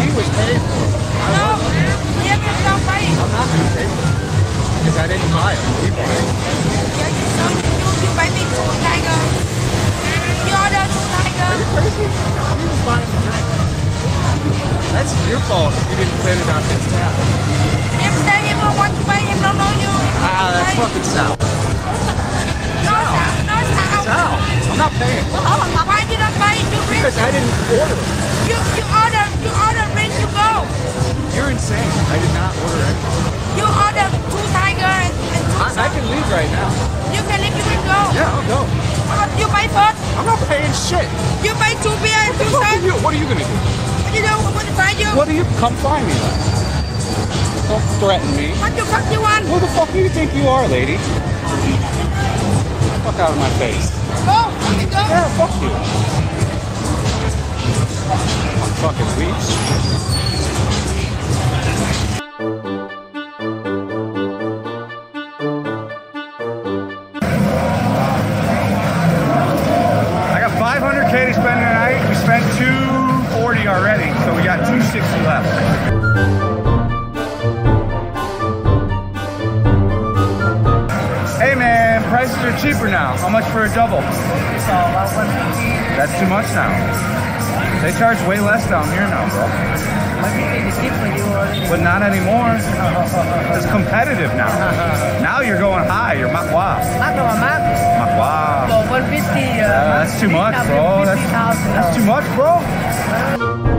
He was paid for it. No, em em no pay. I'm not gonna pay for it. Because I didn't buy it. He bought it. Fault you didn't put it on his tab. Em say em don't want to pay, em don't know you. Ah, that's fucking Sal. No, no. I'm not paying. Why did I buy you ring? Because I didn't order. You you order you order ring you go. You're insane. I did not order it. You order two tiger and, and two I, I can leave right now. You can leave you can go. Yeah, I'll go. But you pay first. I'm not paying shit. You pay two beer and two What are you, what are you gonna do? You know to buy you. What do you come find me? Don't threaten me. What you fuck you want? Who the fuck do you think you are, lady? Fuck out of my face. Go, fucking go. Yeah, fuck you. Fucking weeps. Now. How much for a double? That's too much now. They charge way less down here now, bro. But not anymore. It's competitive now. Now you're going high. You're ma- wow. Ma- Wow. 150, uh, Uh, that's too much, bro. That's, that's too much, bro.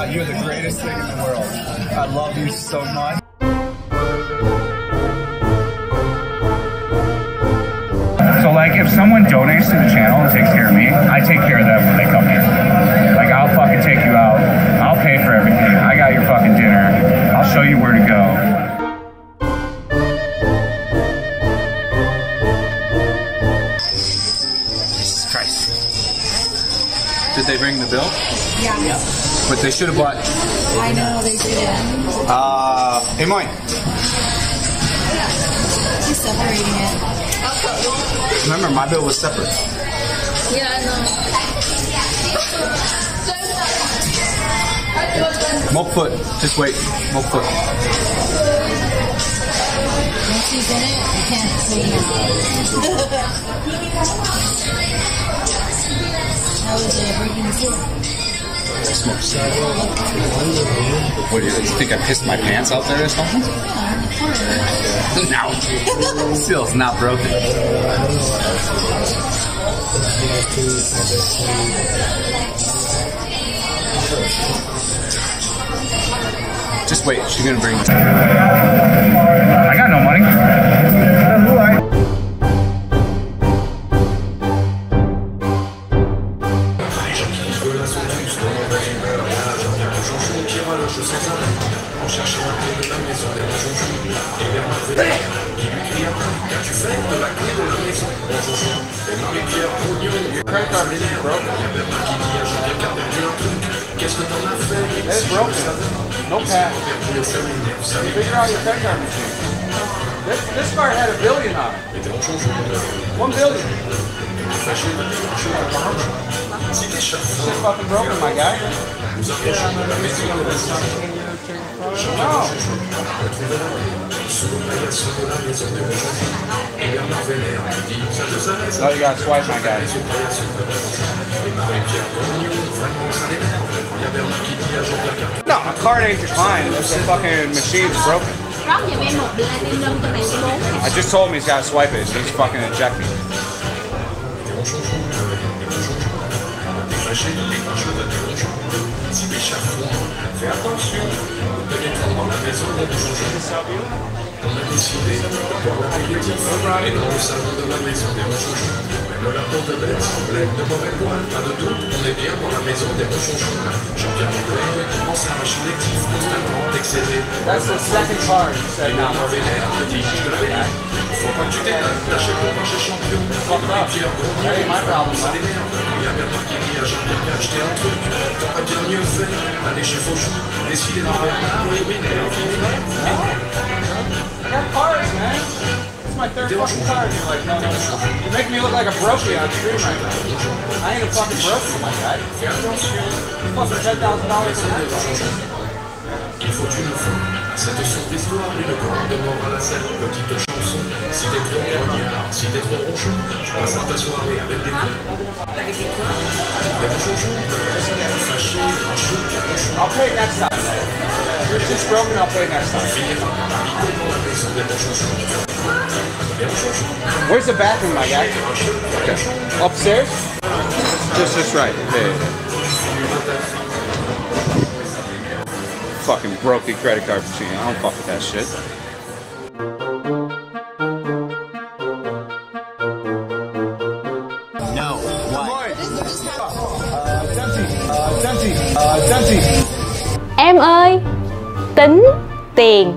Uh, you're the greatest thing in the world. I love you so much. So, like, if someone donates to the channel and takes care of me, I take care of them when they come Did they ring the bill? Yeah. But they should have bought. I know they did. Uh, hey, Mike. She's separating it. Remember, my bill was separate. Yeah, I know. Milkfoot. Just wait. Milkfoot. Once she's in it, you can't clean What do you think? I pissed my pants out there or something? no. Seal's not broken. Just wait. She's gonna bring. Credit card isn't broken. It's broken. No cash. Figure out your card machine. This, this card had a billion on it. One billion. Shit fucking broken, my guy. No. No, you gotta swipe, my guy. No, a card ain't declined. This fucking machine's broken. Rót giùm em một platinum cho này số 4 I just told him he's gotta swipe it. He's fucking ejecting. fâché de mes cheveux de rouge. Si biche à fondre, fais attention de l'étendre dans la maison de rouge. On a décidé de boire au palliatif et dans le salon de la maison des rouges. Même la porte de bête semblait de mauvais poil, pas de doute, on est bien dans la maison des rouges. J'en viens mon père qui pense à machine active constamment excédé. That's the second part, said Now. Fucked up. That ain't my problem, man. I got cards, man. It's my third fucking card. You're like, no, no, no. You make me look like a brokey on stream right now. I ain't a fucking brokey, my guy. You fucking ten thousand dollars a night. Il faut une fin à cette sombre histoire, une grande mort à la scène, petite chanson. Si t'es trop grognard, si t'es trop ronchon, tu passes ta soirée avec des cons. Avec des cons Des ronchons, fâché, ronchon, ronchon. I'll pay next time. If it's broken, I'll pay next time. Finira par habiter dans la maison des ronchons. Des ronchons, Where's the bathroom, my guy? Upstairs? Just this right. Yeah. Fucking broke the credit card machine. I don't fuck with that shit. No. What? Uh, uh, em ơi, tính tiền